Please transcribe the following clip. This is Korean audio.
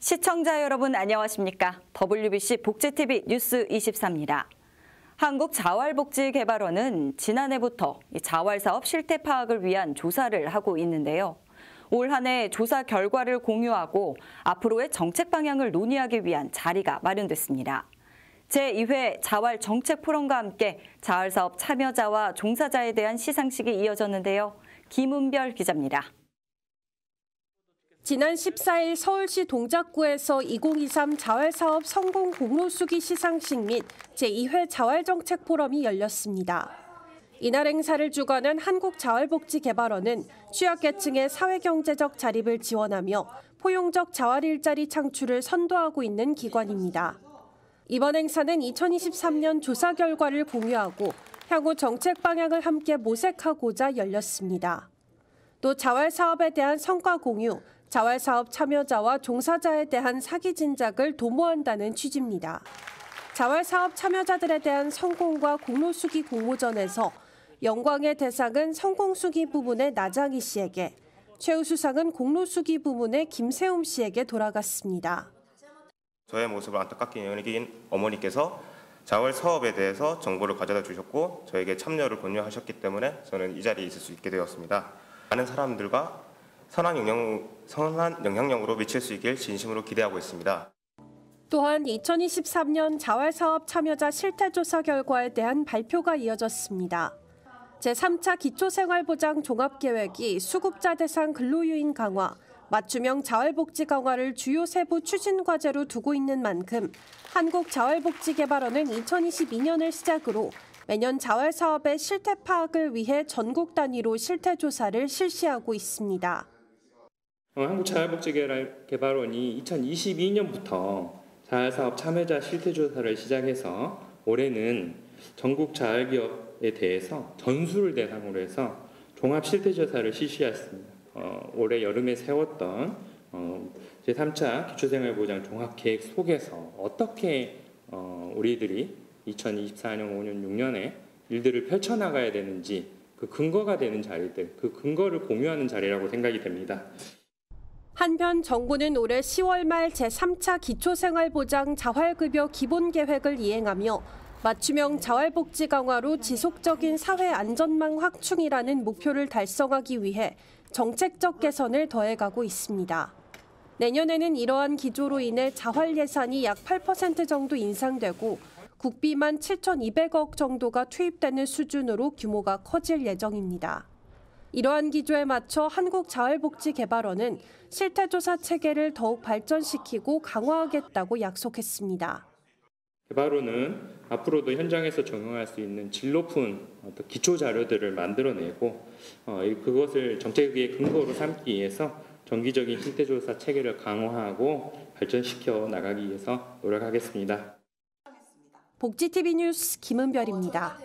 시청자 여러분 안녕하십니까? WBC 복지TV 뉴스 24입니다. 한국자활복지개발원은 지난해부터 자활사업 실태 파악을 위한 조사를 하고 있는데요. 올 한 해 조사 결과를 공유하고 앞으로의 정책 방향을 논의하기 위한 자리가 마련됐습니다. 제2회 자활 정책 포럼과 함께 자활사업 참여자와 종사자에 대한 시상식이 이어졌는데요. 김은별 기자입니다. 지난 14일 서울시 동작구에서 2023 자활사업 성공 공로수기 시상식 및 제2회 자활정책 포럼이 열렸습니다. 이날 행사를 주관한 한국자활복지개발원은 취약계층의 사회경제적 자립을 지원하며 포용적 자활 일자리 창출을 선도하고 있는 기관입니다. 이번 행사는 2023년 조사 결과를 공유하고 향후 정책 방향을 함께 모색하고자 열렸습니다. 또 자활 사업에 대한 성과 공유, 자활사업 참여자와 종사자에 대한 사기 진작을 도모한다는 취지입니다. 자활사업 참여자들에 대한 성공과 공로수기 공모전에서 영광의 대상은 성공수기 부문의 나장희 씨에게, 최우수상은 공로수기 부문의 김세움 씨에게 돌아갔습니다. 저의 모습을 안타깝게 여긴 어머니께서 자활 사업에 대해서 정보를 가져다 주셨고 저에게 참여를 권유하셨기 때문에 저는 이 자리에 있을 수 있게 되었습니다. 많은 사람들과 선한, 영향, 선한 영향력으로 미칠 수 있길 진심으로 기대하고 있습니다. 또한 2023년 자활사업 참여자 실태조사 결과에 대한 발표가 이어졌습니다. 제3차 기초생활보장 종합계획이 수급자 대상 근로유인 강화, 맞춤형 자활복지 강화를 주요 세부 추진 과제로 두고 있는 만큼 한국자활복지개발원은 2022년을 시작으로 매년 자활 사업의 실태 파악을 위해 전국 단위로 실태 조사를 실시하고 있습니다. 어, 한국자활복지개발원이 2022년부터 자활사업 참여자 실태조사를 시작해서 올해는 전국 자활기업에 대해서 전수를 대상으로 해서 종합 실태조사를 실시했습니다. 어, 올해 여름에 세웠던 어, 제3차 기초생활보장 종합계획 속에서 어떻게 어, 우리들이 2024년, 5년, 6년에 일들을 펼쳐나가야 되는지 그 근거가 되는 자리들, 그 근거를 공유하는 자리라고 생각이 됩니다. 한편 정부는 올해 10월 말 제3차 기초생활보장 자활급여 기본계획을 이행하며 맞춤형 자활복지 강화로 지속적인 사회 안전망 확충이라는 목표를 달성하기 위해 정책적 개선을 더해가고 있습니다. 내년에는 이러한 기조로 인해 자활 예산이 약 8% 정도 인상되고 국비만 7,200억 정도가 투입되는 수준으로 규모가 커질 예정입니다. 이러한 기조에 맞춰 한국자활복지개발원은 실태조사 체계를 더욱 발전시키고 강화하겠다고 약속했습니다. 개발원은 앞으로도 현장에서 적용할 수 있는 질 높은 기초 자료들을 만들어내고 어, 그것을 정책의 근거로 삼기 위해서 정기적인 실태조사 체계를 강화하고 발전시켜 나가기 위해서 노력하겠습니다. 복지TV 뉴스 김은별입니다.